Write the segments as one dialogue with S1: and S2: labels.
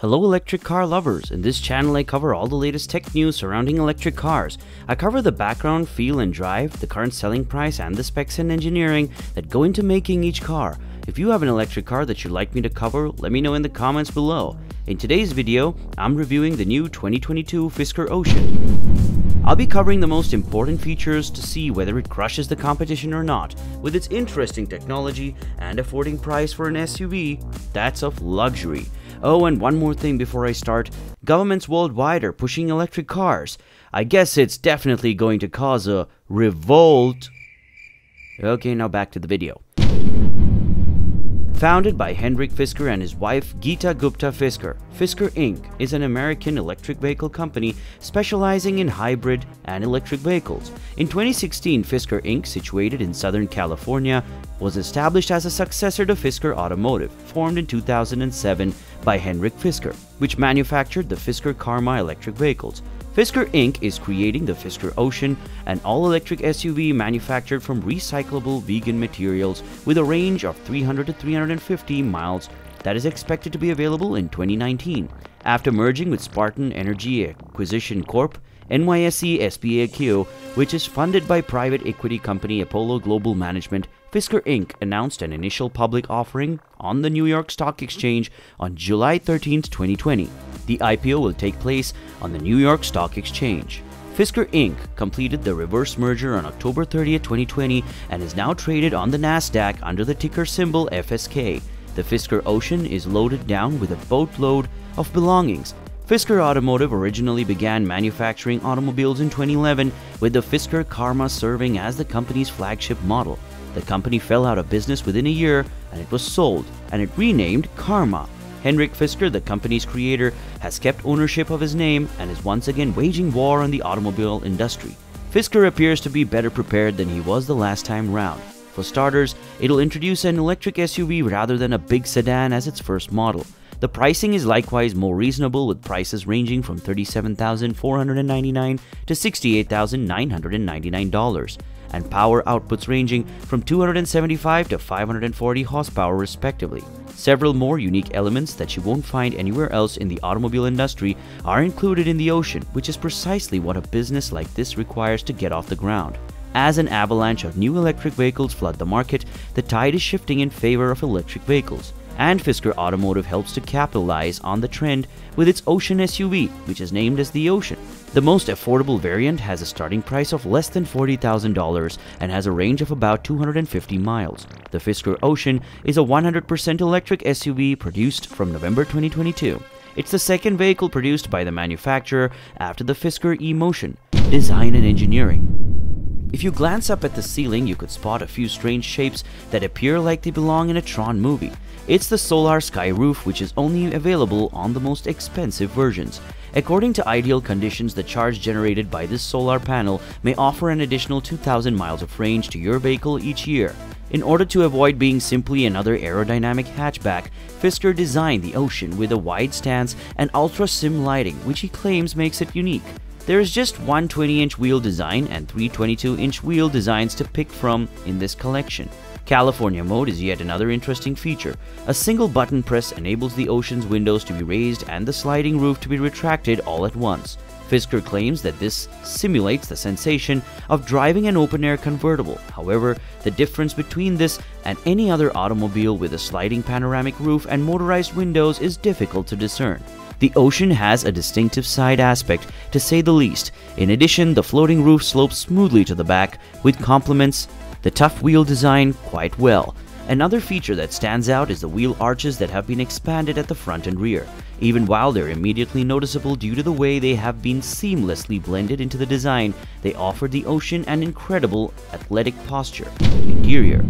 S1: Hello electric car lovers, in this channel I cover all the latest tech news surrounding electric cars. I cover the background, feel and drive, the current selling price and the specs and engineering that go into making each car. If you have an electric car that you'd like me to cover, let me know in the comments below. In today's video, I'm reviewing the new 2022 Fisker Ocean. I'll be covering the most important features to see whether it crushes the competition or not, with its interesting technology and affording price for an SUV that's of luxury. Oh, and one more thing before I start. Governments worldwide are pushing electric cars. I guess it's definitely going to cause a revolt. Okay, now back to the video. Founded by Henrik Fisker and his wife Geeta Gupta Fisker, Fisker Inc. is an American electric vehicle company specializing in hybrid and electric vehicles. In 2016, Fisker Inc., situated in Southern California, was established as a successor to Fisker Automotive, formed in 2007 by Henrik Fisker, which manufactured the Fisker Karma electric vehicles. Fisker Inc. is creating the Fisker Ocean, an all-electric SUV manufactured from recyclable vegan materials with a range of 300 to 350 miles that is expected to be available in 2019. After merging with Spartan Energy Acquisition Corp., NYSE SPAQ, which is funded by private equity company Apollo Global Management, Fisker Inc. announced an initial public offering on the New York Stock Exchange on July 13, 2020. The IPO will take place on the New York Stock Exchange. Fisker Inc. completed the reverse merger on October 30, 2020 and is now traded on the Nasdaq under the ticker symbol FSK. The Fisker Ocean is loaded down with a boatload of belongings. Fisker Automotive originally began manufacturing automobiles in 2011 with the Fisker Karma serving as the company's flagship model. The company fell out of business within a year and it was sold and it renamed Karma Henrik Fisker, the company's creator, has kept ownership of his name and is once again waging war on the automobile industry. Fisker appears to be better prepared than he was the last time round. For starters, it'll introduce an electric SUV rather than a big sedan as its first model. The pricing is likewise more reasonable with prices ranging from 37,499 to $68,999 and power outputs ranging from 275 to 540 horsepower respectively. Several more unique elements that you won't find anywhere else in the automobile industry are included in the Ocean, which is precisely what a business like this requires to get off the ground. As an avalanche of new electric vehicles flood the market, the tide is shifting in favor of electric vehicles and Fisker Automotive helps to capitalize on the trend with its Ocean SUV, which is named as the Ocean. The most affordable variant has a starting price of less than $40,000 and has a range of about 250 miles. The Fisker Ocean is a 100% electric SUV produced from November 2022. It's the second vehicle produced by the manufacturer after the Fisker E-Motion. Design and Engineering if you glance up at the ceiling, you could spot a few strange shapes that appear like they belong in a Tron movie. It's the Solar Sky roof which is only available on the most expensive versions. According to ideal conditions, the charge generated by this solar panel may offer an additional 2000 miles of range to your vehicle each year. In order to avoid being simply another aerodynamic hatchback, Fisker designed the Ocean with a wide stance and ultra-sim lighting, which he claims makes it unique. There is just one 20-inch wheel design and three 22-inch wheel designs to pick from in this collection. California mode is yet another interesting feature. A single button press enables the Ocean's windows to be raised and the sliding roof to be retracted all at once. Fisker claims that this simulates the sensation of driving an open-air convertible. However, the difference between this and any other automobile with a sliding panoramic roof and motorized windows is difficult to discern. The ocean has a distinctive side aspect, to say the least. In addition, the floating roof slopes smoothly to the back, with complements the tough wheel design quite well. Another feature that stands out is the wheel arches that have been expanded at the front and rear, even while they're immediately noticeable due to the way they have been seamlessly blended into the design, they offer the Ocean an incredible athletic posture. Interior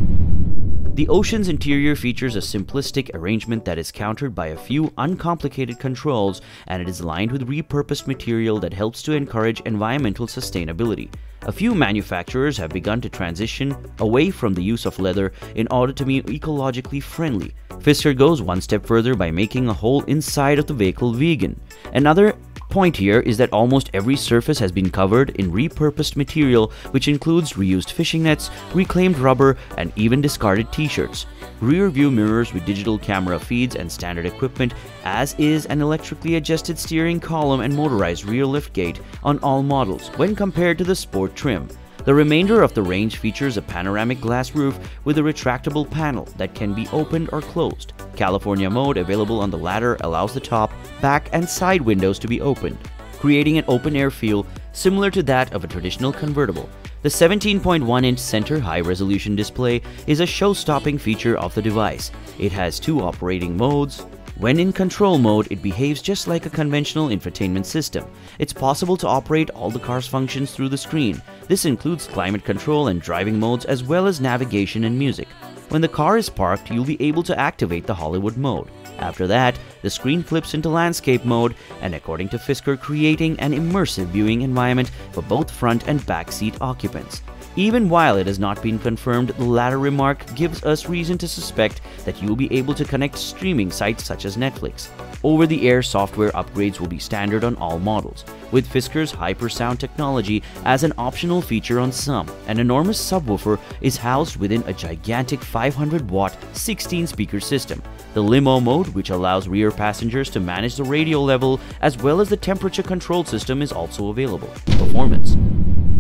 S1: the Ocean's interior features a simplistic arrangement that is countered by a few uncomplicated controls and it is lined with repurposed material that helps to encourage environmental sustainability. A few manufacturers have begun to transition away from the use of leather in order to be ecologically friendly. Fisker goes one step further by making a whole inside of the vehicle vegan. Another point here is that almost every surface has been covered in repurposed material, which includes reused fishing nets, reclaimed rubber, and even discarded t-shirts. Rear view mirrors with digital camera feeds and standard equipment, as is an electrically adjusted steering column and motorized rear lift gate on all models when compared to the sport trim. The remainder of the range features a panoramic glass roof with a retractable panel that can be opened or closed. California mode available on the latter allows the top, back, and side windows to be opened, creating an open-air feel similar to that of a traditional convertible. The 17.1-inch center high-resolution display is a show-stopping feature of the device. It has two operating modes, when in control mode, it behaves just like a conventional infotainment system. It's possible to operate all the car's functions through the screen. This includes climate control and driving modes as well as navigation and music. When the car is parked, you'll be able to activate the Hollywood mode. After that, the screen flips into landscape mode and according to Fisker creating an immersive viewing environment for both front and back seat occupants. Even while it has not been confirmed, the latter remark gives us reason to suspect that you will be able to connect streaming sites such as Netflix. Over the air software upgrades will be standard on all models, with Fisker's Hypersound technology as an optional feature on some. An enormous subwoofer is housed within a gigantic 500 watt 16 speaker system. The limo mode, which allows rear passengers to manage the radio level as well as the temperature control system, is also available. Performance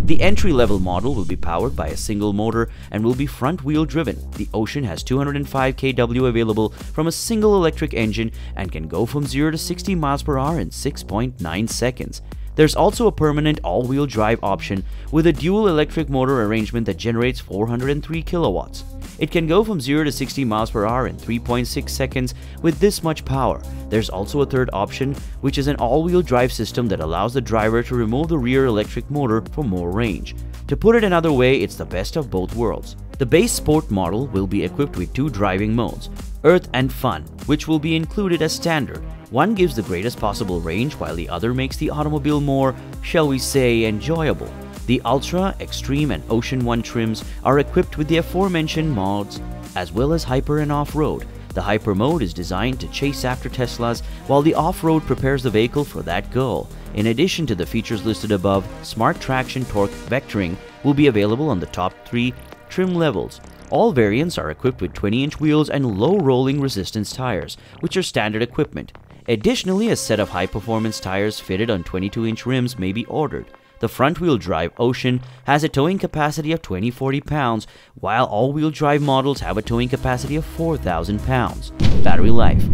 S1: the entry-level model will be powered by a single motor and will be front-wheel driven. The Ocean has 205 kW available from a single electric engine and can go from 0 to 60 miles per hour in 6.9 seconds. There's also a permanent all-wheel drive option with a dual electric motor arrangement that generates 403 kilowatts. It can go from 0 to 60 miles per hour in 3.6 seconds with this much power. There's also a third option, which is an all-wheel drive system that allows the driver to remove the rear electric motor for more range. To put it another way, it's the best of both worlds. The base sport model will be equipped with two driving modes, Earth and Fun, which will be included as standard. One gives the greatest possible range while the other makes the automobile more, shall we say, enjoyable. The Ultra, Extreme, and Ocean One trims are equipped with the aforementioned mods, as well as Hyper and Off-Road. The Hyper mode is designed to chase after Teslas, while the Off-Road prepares the vehicle for that goal. In addition to the features listed above, Smart Traction Torque Vectoring will be available on the top three trim levels. All variants are equipped with 20-inch wheels and low rolling resistance tires, which are standard equipment. Additionally, a set of high-performance tires fitted on 22-inch rims may be ordered. The front-wheel drive Ocean has a towing capacity of 2040 pounds, while all-wheel drive models have a towing capacity of 4,000 pounds. Battery life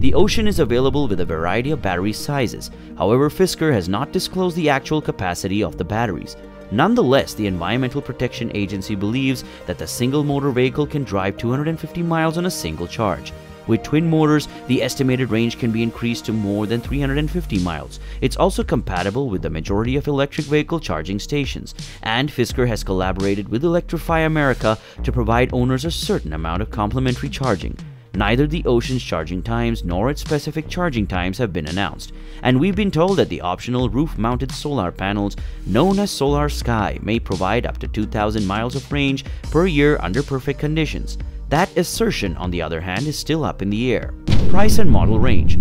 S1: the Ocean is available with a variety of battery sizes, however Fisker has not disclosed the actual capacity of the batteries. Nonetheless, the Environmental Protection Agency believes that the single motor vehicle can drive 250 miles on a single charge. With twin motors, the estimated range can be increased to more than 350 miles. It's also compatible with the majority of electric vehicle charging stations, and Fisker has collaborated with Electrify America to provide owners a certain amount of complimentary charging. Neither the Ocean's charging times nor its specific charging times have been announced, and we've been told that the optional roof-mounted solar panels known as Solar Sky may provide up to 2,000 miles of range per year under perfect conditions. That assertion, on the other hand, is still up in the air. Price and model range.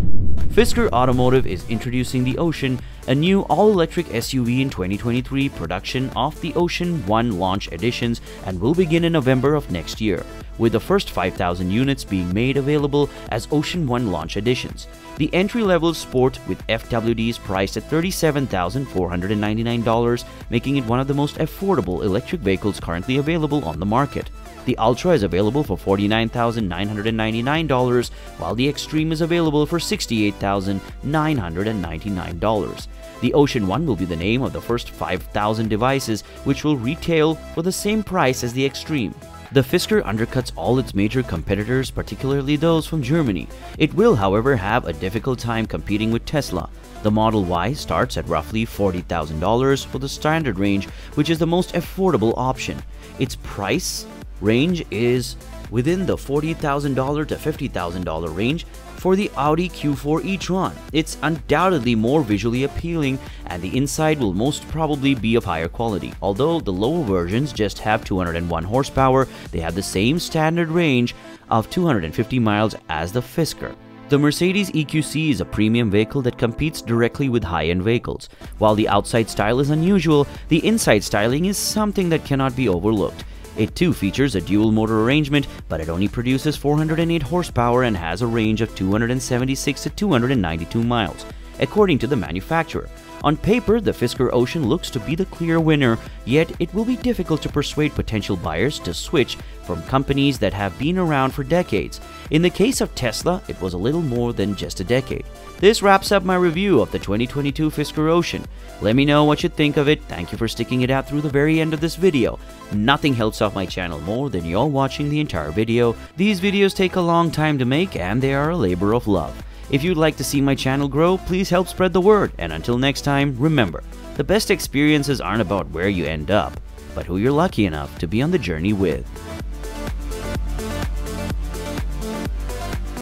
S1: Fisker Automotive is introducing the Ocean, a new all-electric SUV in 2023 production of the Ocean 1 launch editions and will begin in November of next year, with the first 5,000 units being made available as Ocean 1 launch editions. The entry-level Sport with FWD is priced at $37,499, making it one of the most affordable electric vehicles currently available on the market. The Ultra is available for $49,999, while the Extreme is available for $68,999. The Ocean One will be the name of the first 5,000 devices, which will retail for the same price as the Extreme. The Fisker undercuts all its major competitors, particularly those from Germany. It will, however, have a difficult time competing with Tesla. The Model Y starts at roughly $40,000 for the standard range, which is the most affordable option. Its price range is within the $40,000 to $50,000 range for the Audi Q4 e-tron. It's undoubtedly more visually appealing and the inside will most probably be of higher quality. Although the lower versions just have 201 horsepower, they have the same standard range of 250 miles as the Fisker. The Mercedes EQC is a premium vehicle that competes directly with high-end vehicles. While the outside style is unusual, the inside styling is something that cannot be overlooked. It too features a dual motor arrangement, but it only produces 408 horsepower and has a range of 276 to 292 miles, according to the manufacturer. On paper, the Fisker Ocean looks to be the clear winner, yet it will be difficult to persuade potential buyers to switch from companies that have been around for decades. In the case of Tesla, it was a little more than just a decade. This wraps up my review of the 2022 Fisker Ocean. Let me know what you think of it. Thank you for sticking it out through the very end of this video. Nothing helps out my channel more than y'all watching the entire video. These videos take a long time to make and they are a labor of love. If you'd like to see my channel grow, please help spread the word. And until next time, remember, the best experiences aren't about where you end up, but who you're lucky enough to be on the journey with.